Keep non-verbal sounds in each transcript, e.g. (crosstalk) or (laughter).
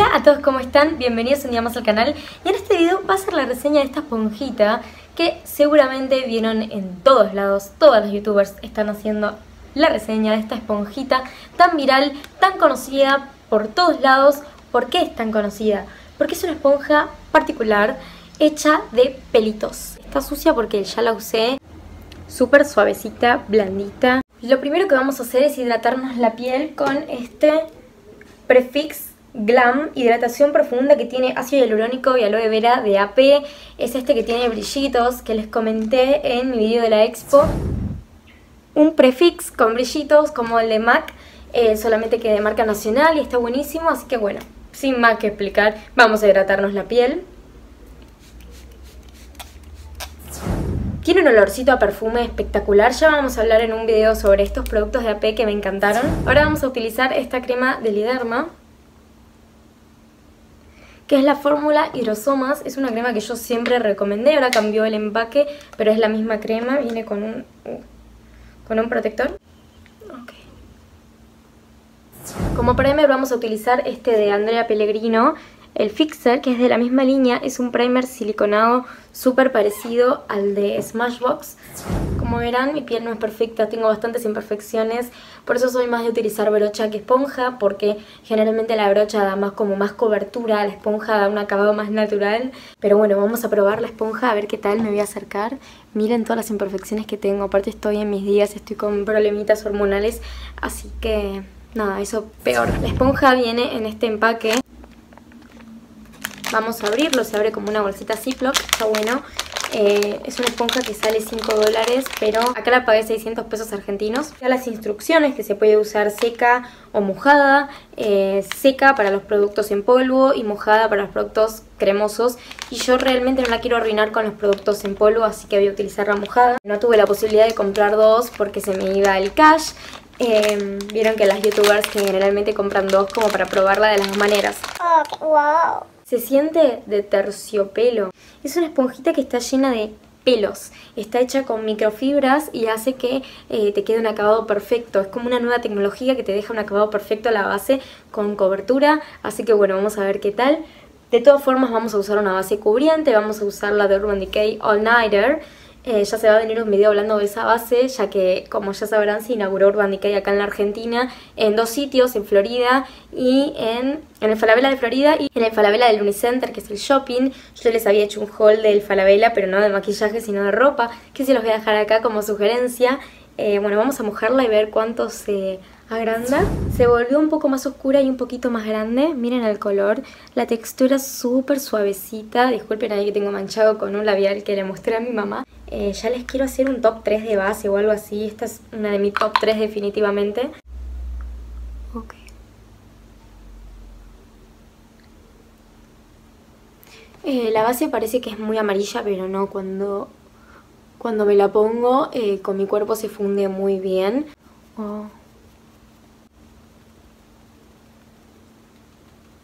Hola a todos, ¿cómo están? Bienvenidos un día más al canal y en este video va a ser la reseña de esta esponjita que seguramente vieron en todos lados, todas las youtubers están haciendo la reseña de esta esponjita tan viral, tan conocida por todos lados. ¿Por qué es tan conocida? Porque es una esponja particular hecha de pelitos. Está sucia porque ya la usé, súper suavecita, blandita. Lo primero que vamos a hacer es hidratarnos la piel con este Prefix Glam Hidratación Profunda que tiene ácido hialurónico y aloe vera de AP. Es este que tiene brillitos que les comenté en mi video de la expo. Un prefix con brillitos como el de MAC, eh, solamente que de marca nacional y está buenísimo. Así que bueno, sin más que explicar, vamos a hidratarnos la piel. Tiene un olorcito a perfume espectacular, ya vamos a hablar en un video sobre estos productos de AP que me encantaron. Ahora vamos a utilizar esta crema de Liderma que es la fórmula Hidrosomas. Es una crema que yo siempre recomendé, ahora cambió el empaque, pero es la misma crema, viene con un, uh, con un protector. Como primer vamos a utilizar este de Andrea Pellegrino, el Fixer, que es de la misma línea, es un primer siliconado súper parecido al de Smashbox. Como verán, mi piel no es perfecta, tengo bastantes imperfecciones, por eso soy más de utilizar brocha que esponja, porque generalmente la brocha da más como más cobertura, la esponja da un acabado más natural. Pero bueno, vamos a probar la esponja, a ver qué tal, me voy a acercar. Miren todas las imperfecciones que tengo, aparte estoy en mis días, estoy con problemitas hormonales, así que nada, eso peor. La esponja viene en este empaque. Vamos a abrirlo, se abre como una bolsita Ziploc, está bueno. Eh, es una esponja que sale 5 dólares, pero acá la pagué 600 pesos argentinos. Ya las instrucciones que se puede usar seca o mojada, eh, seca para los productos en polvo y mojada para los productos cremosos. Y yo realmente no la quiero arruinar con los productos en polvo, así que voy a utilizar la mojada. No tuve la posibilidad de comprar dos porque se me iba el cash. Eh, vieron que las youtubers generalmente compran dos como para probarla de las dos maneras. Oh, wow. Se siente de terciopelo. Es una esponjita que está llena de pelos. Está hecha con microfibras y hace que eh, te quede un acabado perfecto. Es como una nueva tecnología que te deja un acabado perfecto a la base con cobertura. Así que bueno, vamos a ver qué tal. De todas formas vamos a usar una base cubriente. Vamos a usar la de Urban Decay All Nighter. Eh, ya se va a venir un video hablando de esa base, ya que como ya sabrán se inauguró Urban Decay acá en la Argentina en dos sitios, en Florida y en, en el Falabella de Florida y en el Falabella del Unicenter, que es el shopping. Yo les había hecho un haul del Falabella, pero no de maquillaje, sino de ropa, que se los voy a dejar acá como sugerencia. Eh, bueno, vamos a mojarla y ver cuánto se agranda. Se volvió un poco más oscura y un poquito más grande. Miren el color. La textura súper suavecita. Disculpen ahí que tengo manchado con un labial que le mostré a mi mamá. Eh, ya les quiero hacer un top 3 de base o algo así. Esta es una de mis top 3 definitivamente. Ok. Eh, la base parece que es muy amarilla, pero no, cuando, cuando me la pongo eh, con mi cuerpo se funde muy bien. Oh.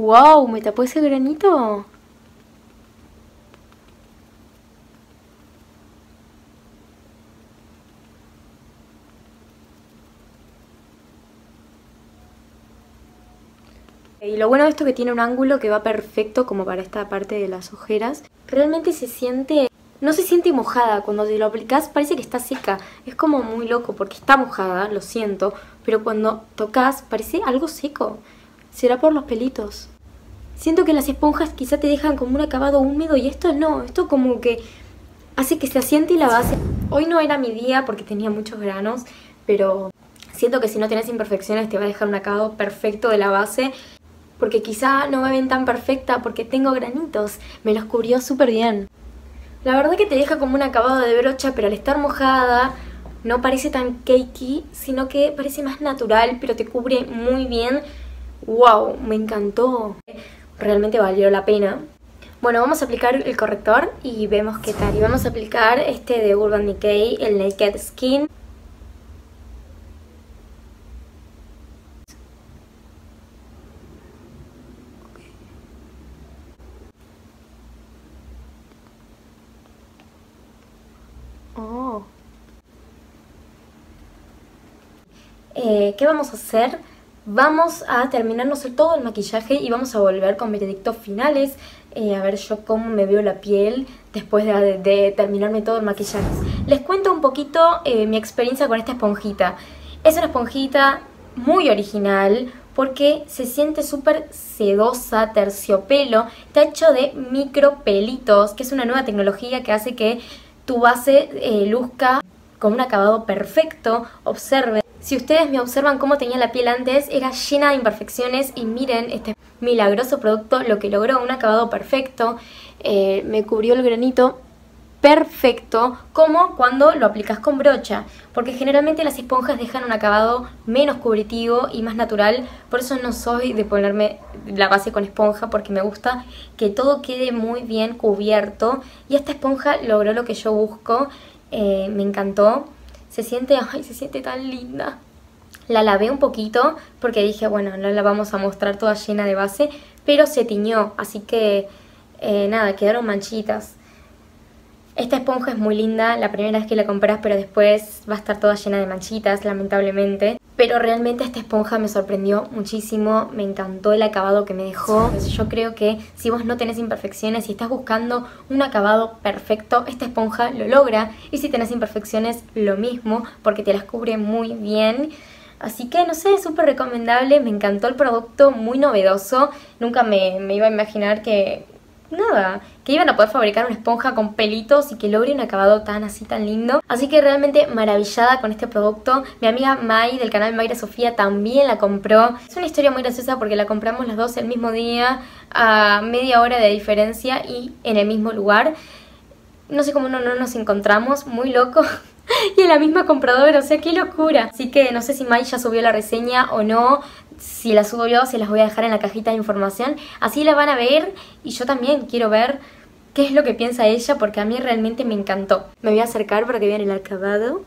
¡Wow! ¿Me tapó ese granito? Y lo bueno de esto es que tiene un ángulo que va perfecto como para esta parte de las ojeras. Realmente se siente... No se siente mojada, cuando te lo aplicas parece que está seca. Es como muy loco porque está mojada, lo siento, pero cuando tocas parece algo seco. Será por los pelitos. Siento que las esponjas quizá te dejan como un acabado húmedo y esto no, esto como que hace que se asiente la base. Hoy no era mi día porque tenía muchos granos, pero siento que si no tienes imperfecciones te va a dejar un acabado perfecto de la base porque quizá no me ven tan perfecta porque tengo granitos, me los cubrió súper bien. La verdad que te deja como un acabado de brocha, pero al estar mojada no parece tan cakey, sino que parece más natural, pero te cubre muy bien. ¡Wow! Me encantó. Realmente valió la pena. Bueno, vamos a aplicar el corrector y vemos qué tal. Y vamos a aplicar este de Urban Decay, el Naked Skin. Eh, ¿Qué vamos a hacer? Vamos a terminarnos todo el maquillaje y vamos a volver con veredictos finales. Eh, a ver yo cómo me veo la piel después de, terminarme todo el maquillaje. Les cuento un poquito eh, mi experiencia con esta esponjita. Es una esponjita muy original porque se siente súper sedosa, terciopelo. Está hecho de micropelitos, que es una nueva tecnología que hace que tu base eh, luzca con un acabado perfecto. Observen. Si ustedes me observan cómo tenía la piel antes, era llena de imperfecciones y miren este milagroso producto lo que logró, un acabado perfecto. Eh, me cubrió el granito perfecto como cuando lo aplicas con brocha porque generalmente las esponjas dejan un acabado menos cubritivo y más natural por eso no soy de ponerme la base con esponja porque me gusta que todo quede muy bien cubierto y esta esponja logró lo que yo busco eh, me encantó se siente, ay, se siente tan linda la lavé un poquito porque dije, bueno, no la vamos a mostrar toda llena de base, pero se tiñó, así que eh, nada, quedaron manchitas. Esta esponja es muy linda, la primera vez que la compras, pero después va a estar toda llena de manchitas, lamentablemente. Pero realmente esta esponja me sorprendió muchísimo, me encantó el acabado que me dejó. Yo creo que si vos no tenés imperfecciones y estás buscando un acabado perfecto, esta esponja lo logra. Y si tenés imperfecciones, lo mismo, porque te las cubre muy bien. Así que no sé, súper recomendable, me encantó el producto, muy novedoso. Nunca me, me iba a imaginar que nada, que iban a poder fabricar una esponja con pelitos y que logre un acabado tan así, tan lindo. Así que realmente maravillada con este producto. Mi amiga Mai del canal Mayra Sofía también la compró. Es una historia muy graciosa porque la compramos las dos el mismo día, a media hora de diferencia y en el mismo lugar. No sé cómo no, no nos encontramos, muy loco. (laughs) y en la misma compradora, o sea, qué locura. Así que no sé si Mai ya subió la reseña o no, si la subo yo se las voy a dejar en la cajita de información, así la van a ver y yo también quiero ver qué es lo que piensa ella porque a mí realmente me encantó. Me voy a acercar para que vean el acabado.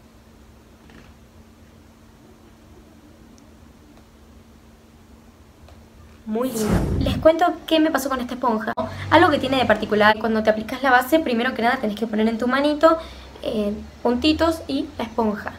muy lindo. Les cuento qué me pasó con esta esponja. Algo que tiene de particular, cuando te aplicas la base, primero que nada tenés que poner en tu manito eh, puntitos y la esponja.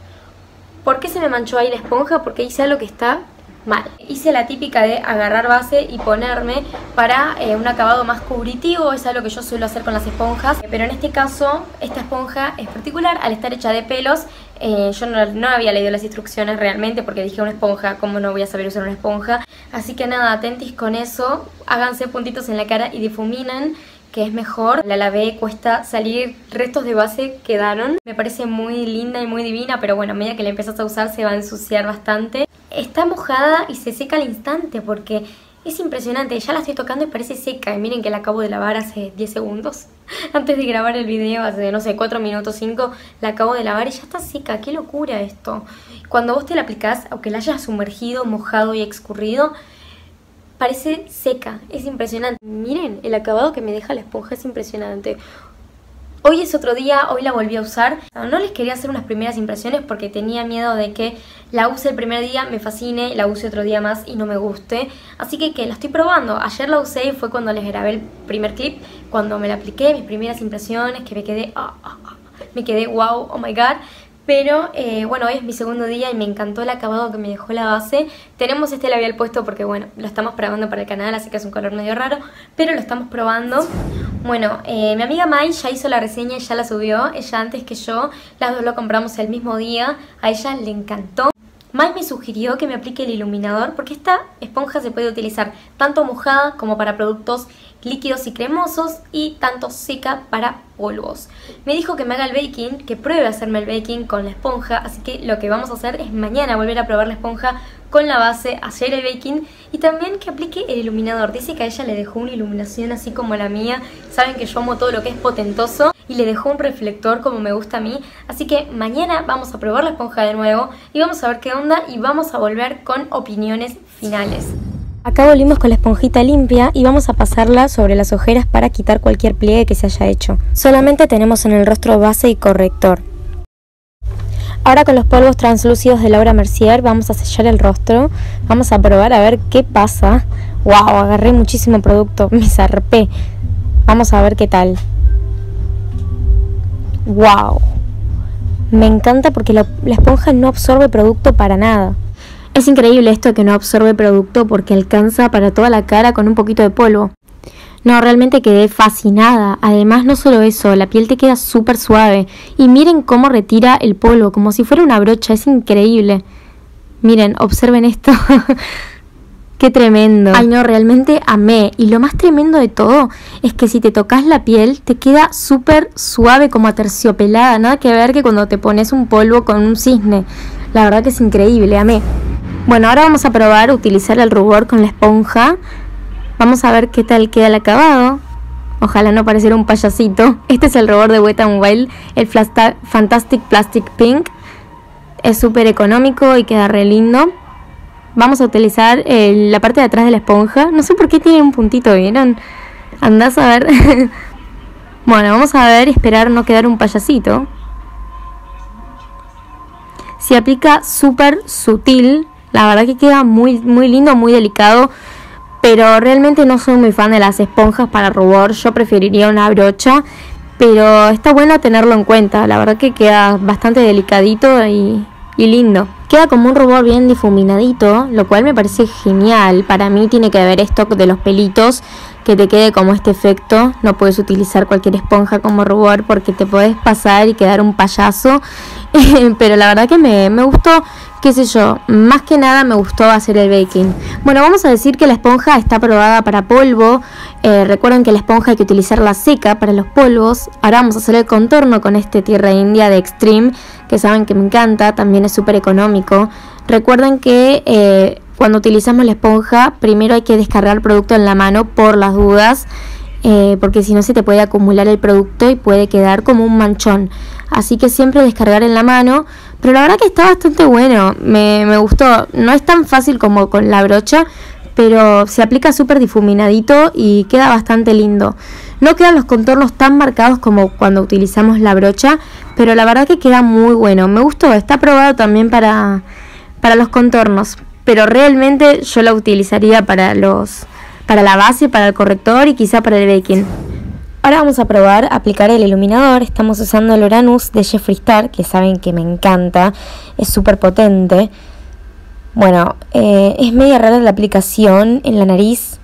¿Por qué se me manchó ahí la esponja? Porque hice algo que está mal. Hice la típica de agarrar base y ponerme para eh, un acabado más cubritivo, es algo que yo suelo hacer con las esponjas, pero en este caso esta esponja es particular al estar hecha de pelos. Eh, yo no, había leído las instrucciones realmente porque dije una esponja, ¿cómo no voy a saber usar una esponja? Así que nada, atentis con eso, háganse puntitos en la cara y difuminen que es mejor. La lavé, cuesta salir, restos de base quedaron. Me parece muy linda y muy divina, pero bueno, a medida que la empezás a usar se va a ensuciar bastante. Está mojada y se seca al instante porque es impresionante, ya la estoy tocando y parece seca. Y miren que la acabo de lavar hace 10 segundos. (laughs) Antes de grabar el video, hace no sé, 4 minutos, 5, la acabo de lavar y ya está seca. ¡Qué locura esto! Cuando vos te la aplicás, aunque la hayas sumergido, mojado y excurrido, parece seca, es impresionante. Miren, el acabado que me deja la esponja es impresionante. Hoy es otro día, hoy la volví a usar. No les quería hacer unas primeras impresiones porque tenía miedo de que la use el primer día, me fascine, la use otro día más y no me guste. Así que que la estoy probando. Ayer la usé y fue cuando les grabé el primer clip, cuando me la apliqué, mis primeras impresiones, que me quedé, ah, ah, ah, me quedé wow, oh my god. Pero eh, bueno, hoy es mi segundo día y me encantó el acabado que me dejó la base. Tenemos este labial puesto porque bueno, lo estamos probando para el canal, así que es un color medio raro, pero lo estamos probando. Bueno, eh, mi amiga Mai ya hizo la reseña y ya la subió, ella antes que yo, las dos lo compramos el mismo día, a ella le encantó. Mai me sugirió que me aplique el iluminador porque esta esponja se puede utilizar tanto mojada como para productos líquidos y cremosos y tanto seca para polvos. Me dijo que me haga el baking, que pruebe hacerme el baking con la esponja, así que lo que vamos a hacer es mañana volver a probar la esponja con la base, hacer el baking y también que aplique el iluminador. Dice que a ella le dejó una iluminación así como la mía, saben que yo amo todo lo que es potentoso y le dejó un reflector como me gusta a mí, así que mañana vamos a probar la esponja de nuevo y vamos a ver qué onda y vamos a volver con opiniones finales. Acá volvimos con la esponjita limpia y vamos a pasarla sobre las ojeras para quitar cualquier pliegue que se haya hecho. Solamente tenemos en el rostro base y corrector. Ahora con los polvos translúcidos de Laura Mercier vamos a sellar el rostro. Vamos a probar a ver qué pasa. ¡Wow! Agarré muchísimo producto, (laughs) me zarpé. Vamos a ver qué tal. ¡Wow! Me encanta porque la, la esponja no absorbe producto para nada. Es increíble esto que no absorbe producto porque alcanza para toda la cara con un poquito de polvo. No, realmente quedé fascinada. Además, no solo eso, la piel te queda súper suave. Y miren cómo retira el polvo, como si fuera una brocha, es increíble. Miren, observen esto. (laughs) Qué tremendo. Ay, no, realmente amé. Y lo más tremendo de todo es que si te tocas la piel, te queda súper suave, como aterciopelada. Nada que ver que cuando te pones un polvo con un cisne. La verdad que es increíble, amé. Bueno, ahora vamos a probar utilizar el rubor con la esponja. Vamos a ver qué tal queda el acabado. Ojalá no pareciera un payasito. Este es el rubor de Wet n Wild, el Fantastic Plastic Pink. Es súper económico y queda re lindo. Vamos a utilizar eh, la parte de atrás de la esponja. No sé por qué tiene un puntito, ¿vieron? Andás a ver. (laughs) bueno, vamos a ver esperar no quedar un payasito. Se aplica súper sutil. La verdad que queda muy, muy lindo, muy delicado pero realmente no soy muy fan de las esponjas para rubor, yo preferiría una brocha, pero está bueno tenerlo en cuenta, la verdad que queda bastante delicadito y, lindo. Queda como un rubor bien difuminadito, lo cual me parece genial. Para mí tiene que haber esto de los pelitos, que te quede como este efecto. No puedes utilizar cualquier esponja como rubor porque te puedes pasar y quedar un payaso. (laughs) Pero la verdad que me, me gustó qué sé yo, más que nada me gustó hacer el baking. Bueno, vamos a decir que la esponja está probada para polvo. Eh, recuerden que la esponja hay que utilizarla seca para los polvos. Ahora vamos a hacer el contorno con este tierra india de Extreme, que saben que me encanta, también es súper económico. Recuerden que eh, cuando utilizamos la esponja, primero hay que descargar el producto en la mano por las dudas. Eh, porque si no se te puede acumular el producto y puede quedar como un manchón. Así que siempre descargar en la mano, pero la verdad que está bastante bueno, me, gustó. No es tan fácil como con la brocha, pero se aplica súper difuminadito y queda bastante lindo. No quedan los contornos tan marcados como cuando utilizamos la brocha, pero la verdad que queda muy bueno. Me gustó, está probado también para, para los contornos, pero realmente yo la utilizaría para los para la base, para el corrector y quizá para el baking. Ahora vamos a probar aplicar el iluminador. Estamos usando el Oranus de Jeffree Star, que saben que me encanta, es súper potente. Bueno, eh, es media rara la aplicación en la nariz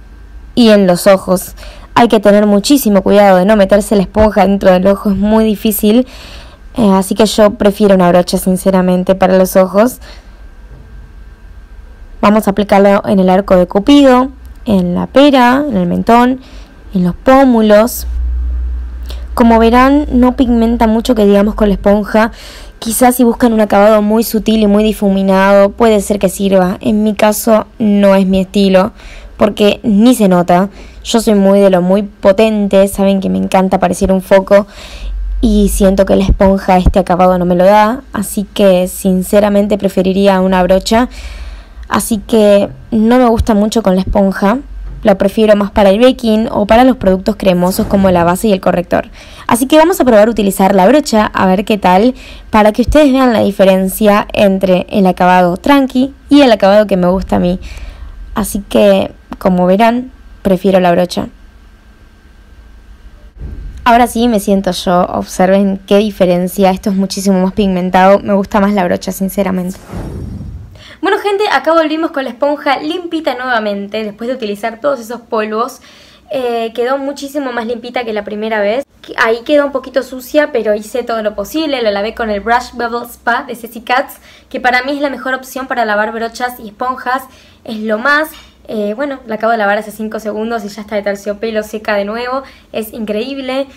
y en los ojos. Hay que tener muchísimo cuidado de no meterse la esponja dentro del ojo, es muy difícil. Eh, así que yo prefiero una brocha, sinceramente, para los ojos. Vamos a aplicarlo en el arco de Cupido en la pera, en el mentón, en los pómulos. Como verán, no pigmenta mucho que digamos con la esponja. Quizás si buscan un acabado muy sutil y muy difuminado, puede ser que sirva. En mi caso no es mi estilo, porque ni se nota. Yo soy muy de lo muy potente, saben que me encanta parecer un foco y siento que la esponja este acabado no me lo da, así que sinceramente preferiría una brocha Así que no me gusta mucho con la esponja. La prefiero más para el baking o para los productos cremosos como la base y el corrector. Así que vamos a probar utilizar la brocha a ver qué tal para que ustedes vean la diferencia entre el acabado tranqui y el acabado que me gusta a mí. Así que como verán prefiero la brocha. Ahora sí me siento yo, observen qué diferencia, esto es muchísimo más pigmentado, me gusta más la brocha sinceramente. Bueno gente, acá volvimos con la esponja limpita nuevamente después de utilizar todos esos polvos. Eh, quedó muchísimo más limpita que la primera vez. Ahí quedó un poquito sucia, pero hice todo lo posible. Lo lavé con el Brush Bubble Spa de Ceci Cats, que para mí es la mejor opción para lavar brochas y esponjas. Es lo más. Eh, bueno, la acabo de lavar hace 5 segundos y ya está de terciopelo seca de nuevo. Es increíble.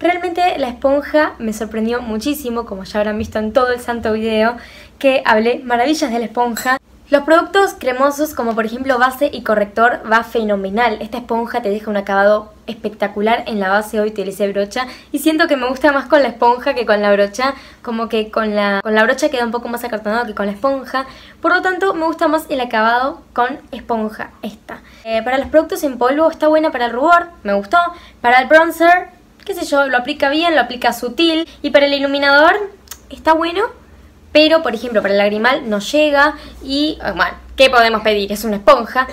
Realmente la esponja me sorprendió muchísimo, como ya habrán visto en todo el santo video, que hablé maravillas de la esponja. Los productos cremosos como por ejemplo base y corrector va fenomenal. Esta esponja te deja un acabado espectacular en la base, hoy utilicé brocha y siento que me gusta más con la esponja que con la brocha, como que con la, con la brocha queda un poco más acartonado que con la esponja, por lo tanto me gusta más el acabado con esponja esta. Eh, para los productos en polvo está buena para el rubor, me gustó, para el bronzer qué sé yo, lo aplica bien, lo aplica sutil. Y para el iluminador está bueno, pero por ejemplo para el lagrimal no llega y, ah, bueno, ¿qué podemos pedir? Es una esponja.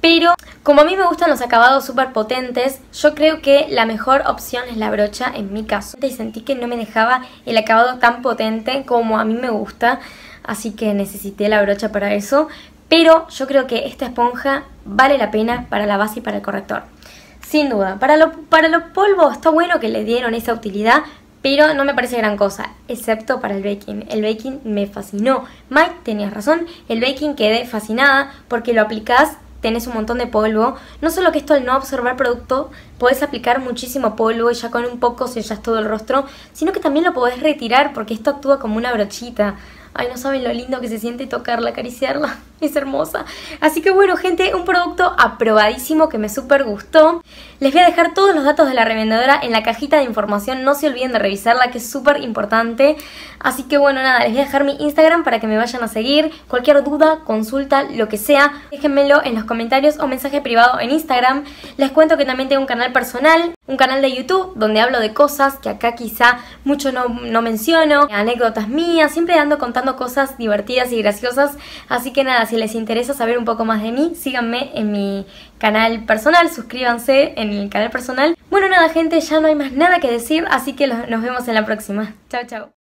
Pero como a mí me gustan los acabados súper potentes, yo creo que la mejor opción es la brocha en mi caso. Y sentí que no me dejaba el acabado tan potente como a mí me gusta, así que necesité la brocha para eso. pero yo creo que esta esponja vale la pena para la base y para el corrector. Sin duda, para los para lo polvos está bueno que le dieron esa utilidad, pero no me parece gran cosa, excepto para el baking. El baking me fascinó. Mike, tenías razón, el baking quedé fascinada porque lo aplicás tenés un montón de polvo. No solo que esto al no absorber producto, podés aplicar muchísimo polvo y ya con un poco sellas todo el rostro, sino que también lo podés retirar porque esto actúa como una brochita. Ay, no saben lo lindo que se siente tocarla, acariciarla. (laughs) Es hermosa. Así que bueno, gente, un producto aprobadísimo que me súper gustó. Les voy a dejar todos los datos de la revendedora en la cajita de información. No se olviden de revisarla, que es súper importante. Así que bueno, nada, les voy a dejar mi Instagram para que me vayan a seguir. Cualquier duda, consulta, lo que sea, déjenmelo en los comentarios o mensaje privado en Instagram. Les cuento que también tengo un canal personal, un canal de YouTube, donde hablo de cosas que acá quizá mucho no, no menciono, anécdotas mías, siempre ando contando cosas divertidas y graciosas. Así que nada, si les interesa saber un poco más de mí, síganme en mi canal personal, suscríbanse en el canal personal. Bueno, nada gente, ya no hay más nada que decir, así que nos vemos en la próxima. Chao, chao.